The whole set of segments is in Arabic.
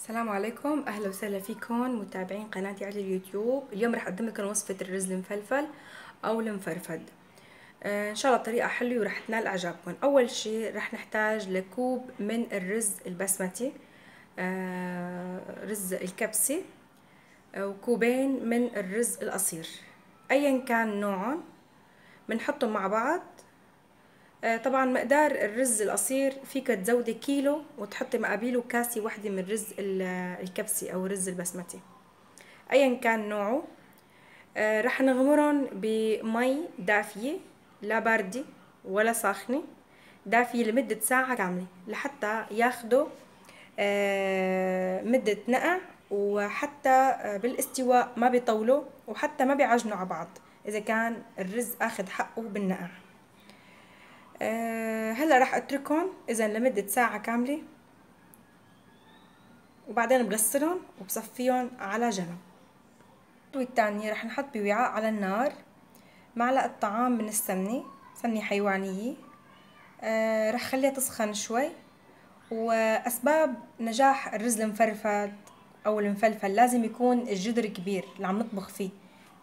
السلام عليكم. أهلا وسهلا فيكم متابعين قناتي على اليوتيوب. اليوم راح اقدم لكم وصفه الرز المفلفل أو المفرفد. آه إن شاء الله طريقة حلوة وراح تنال إعجابكم. أول شيء راح نحتاج لكوب من الرز البسمتي آه رز الكبسي وكوبين من الرز القصير. ايا كان نوعهم بنحطهم مع بعض. طبعا مقدار الرز القصير فيك تزودي كيلو وتحطي مقابيله كاسة واحدة من رز الكبسي أو الرز البسمتي. أيا كان نوعه رح نغمرهم بمي دافية لا باردة ولا ساخنة دافية لمدة ساعة كاملة لحتى ياخدوا مدة نقع وحتى بالاستواء ما بيطولوا وحتى ما بيعجنوا على بعض إذا كان الرز أخذ حقه بالنقع. أه هلا راح اتركهم إذا لمدة ساعة كاملة. وبعدين بغسلهم وبصفيهم على جنب. الخطوة الثانية راح نحط بوعاء على النار معلقة طعام من السمنة سمنة حيوانية. أه راح خليها تسخن شوي. وأسباب نجاح الرز المفرفد أو المفلفل لازم يكون الجدر كبير اللي عم نطبخ فيه.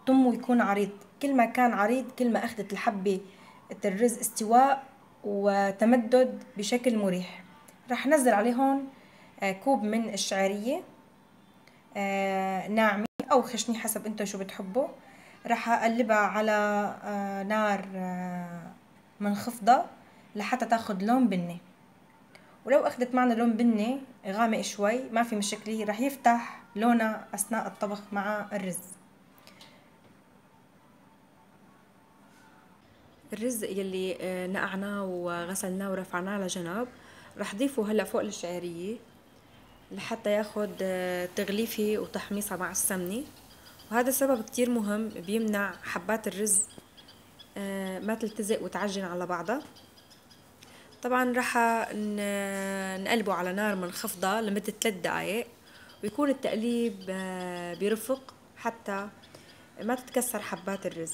طمه يكون عريض. كل ما كان عريض كل ما أخذت الحبة الرز استواء وتمدد بشكل مريح. راح نزل عليهم كوب من الشعرية ناعمة أو خشنة حسب انتو شو بتحبوا. راح أقلبها على نار منخفضة لحتى تاخد لون بني. ولو أخدت معنا لون بني غامق شوي ما في مشكلة راح يفتح لونها أثناء الطبخ مع الرز. الرز يلي نقعناه وغسلناه ورفعناه على جنب رح ضيفه هلا فوق الشعرية لحتى ياخد تغليفة وتحميصة مع السمنة. وهذا السبب كتير مهم بيمنع حبات الرز ما تلتزق وتعجن على بعضها. طبعا رح نقلبه على نار منخفضة لمدة ثلاث دقايق ويكون التقليب برفق حتى ما تتكسر حبات الرز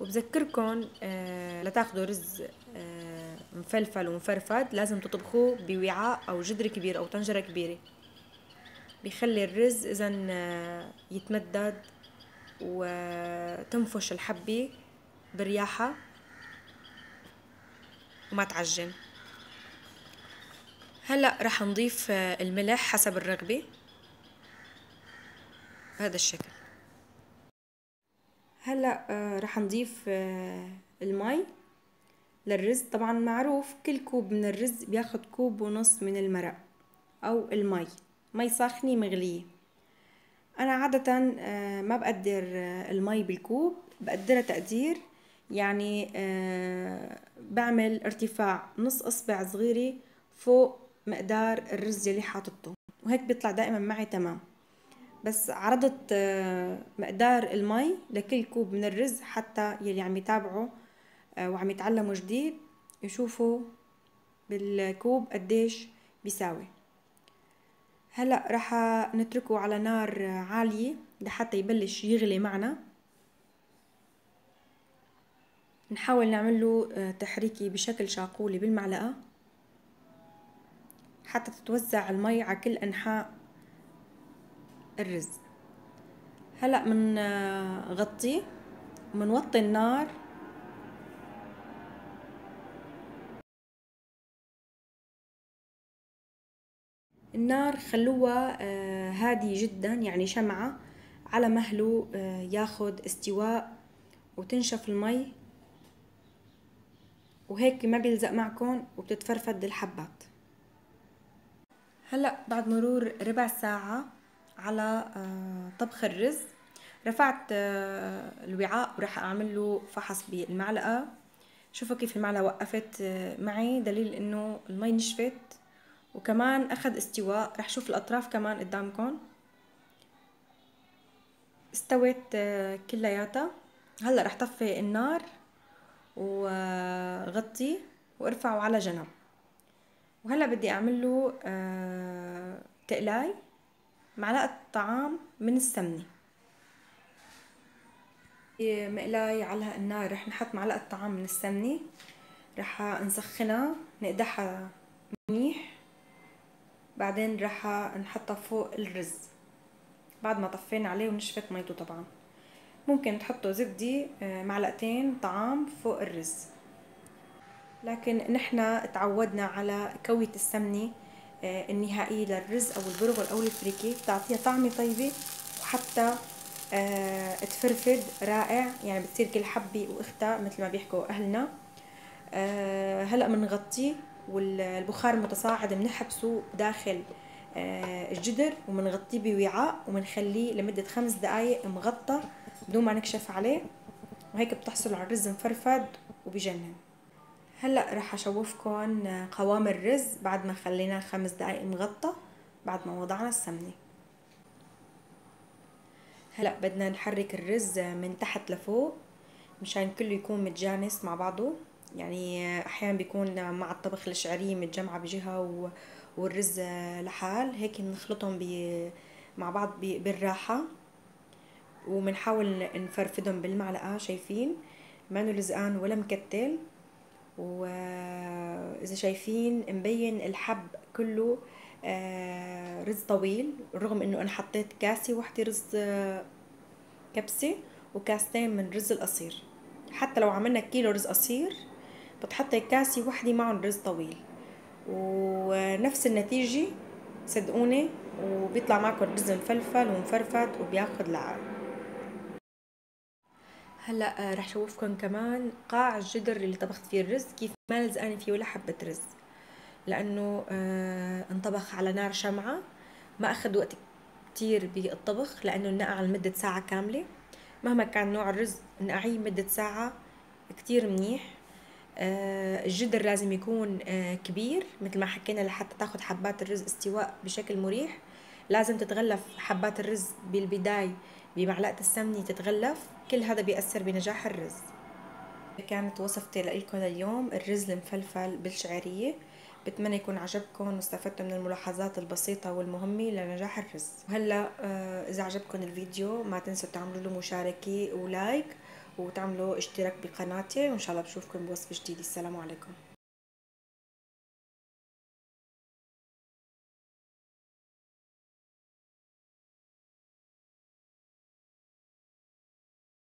وبذكركم آه لتاخدوا رز آه مفلفل ومفرفد لازم تطبخوه بوعاء أو جدر كبير أو طنجرة كبيرة. بيخلي الرز اذا آه يتمدد وتنفش الحبة برياحة وما تعجن. هلأ رح نضيف الملح حسب الرغبة. بهذا الشكل. هلا آه رح نضيف آه المي للرز. طبعا معروف كل كوب من الرز بياخد كوب ونص من المرق أو المي. مي ساخنة مغلية. أنا عادة آه ما بقدر المي بالكوب بقدرها تقدير. يعني بعمل ارتفاع نص إصبع صغيرة فوق مقدار الرز اللي حاطته وهيك بيطلع دائما معي تمام. بس عرضت مقدار المي لكل كوب من الرز حتى يلي عم يتابعوا وعم يتعلموا جديد يشوفوا بالكوب قديش بيساوي. هلأ رح نتركه على نار عالية لحتى يبلش يغلي معنا. نحاول نعمل له تحريكي بشكل شاقولي بالمعلقة حتى تتوزع المي على كل أنحاء الرز. هلا بنغطيه وبنوطي النار. النار خلوها هادية جدا يعني شمعة على مهله ياخد استواء وتنشف المي. وهيك ما بيلزق معكم وبتتفرفد الحبات. هلا بعد مرور ربع ساعة على طبخ الرز. رفعت الوعاء وراح أعمل له فحص بالمعلقة. شوفوا كيف المعلقة وقفت معي. دليل إنه المي نشفت. وكمان أخذ استواء. رح شوف الأطراف كمان قدامكم. استوت كلياتها. هلأ رح طفي النار وغطيه وارفعه على جنب. وهلأ بدي أعمل له تقلاي. معلقة طعام من السمنة. مقلاي على النار رح نحط معلقة طعام من السمنة. رح نسخنها نقدحها منيح. بعدين راح نحطها فوق الرز. بعد ما طفينا عليه ونشفت ميته طبعا. ممكن تحطوا زبدة معلقتين طعام فوق الرز. لكن نحن تعودنا على كوية السمنة. النهائية للرز أو البرغل أو الفريكة بتعطيها طعمة طيبة وحتى تفرفد رائع يعني بتصير كل حبة وأختها مثل ما بيحكوا أهلنا. هلأ بنغطيه والبخار المتصاعد بنحبسه داخل الجدر وبنغطيه بوعاء وبنخليه لمدة خمس دقايق مغطى بدون ما نكشف عليه. وهيك بتحصلوا على الرز مفرفد وبجنن. هلا رح اشوفكم قوام الرز بعد ما خليناه خمس دقايق مغطى بعد ما وضعنا السمنة. هلا بدنا نحرك الرز من تحت لفوق مشان كله يكون متجانس مع بعضه. يعني أحيانا بيكون مع الطبخ الشعرية متجمعة بجهة والرز لحال. هيك نخلطهم مع بعض بالراحة. وبنحاول نفرفدهم بالمعلقة شايفين؟ ما لزقان ولا مكتل. وإذا شايفين مبين الحب كله رز طويل رغم إنه أنا حطيت كاسه واحدة رز كبسة وكاستين من رز القصير. حتى لو عملنا كيلو رز قصير بتحطي كاسه واحدة معهم رز طويل. ونفس النتيجة صدقوني وبيطلع معكم رز مفلفل ومفرفت وبياخد لعاب هلا رح شوفكم كمان قاع الجدر اللي طبخت فيه الرز كيف ما لزقانه فيه ولا حبة رز. لأنه آه انطبخ على نار شمعة. ما أخذ وقت كتير بالطبخ لأنه نقع لمدة ساعة كاملة. مهما كان نوع الرز نقعيه مدة ساعة كتير منيح. آه الجدر لازم يكون آه كبير مثل ما حكينا لحتى تاخد حبات الرز استواء بشكل مريح. لازم تتغلف حبات الرز بالبداية بمعلقة السمنة تتغلف كل هذا بيأثر بنجاح الرز. كانت وصفتي لكم اليوم الرز المفلفل بالشعرية. بتمنى يكون عجبكم واستفدتوا من الملاحظات البسيطة والمهمة لنجاح الرز. وهلأ إذا عجبكم الفيديو ما تنسوا تعملوا له مشاركة ولايك وتعملوا اشتراك بقناتي وإن شاء الله بشوفكم بوصفة جديدة. السلام عليكم.